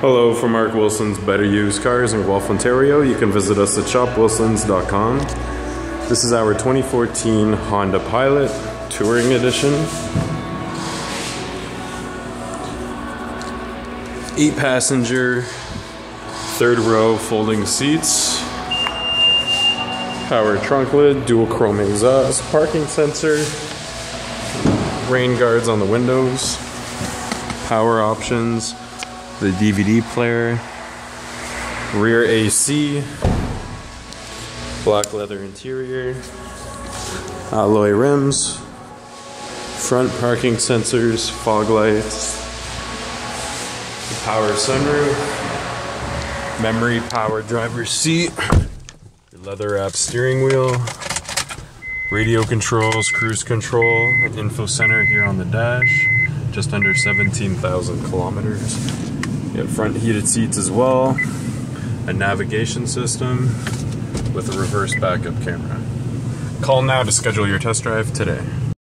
Hello from Mark Wilson's Better Used Cars in Guelph, Ontario. You can visit us at shopwilsons.com. This is our 2014 Honda Pilot Touring Edition. Eight passenger, third row folding seats, power trunk lid, dual chrome exhaust, parking sensor, rain guards on the windows, power options, the DVD player, rear AC, black leather interior, alloy rims, front parking sensors, fog lights, power sunroof, memory power driver's seat, leather wrap steering wheel, radio controls, cruise control, info center here on the dash, just under 17,000 kilometers. You have front heated seats as well, a navigation system with a reverse backup camera. Call now to schedule your test drive today.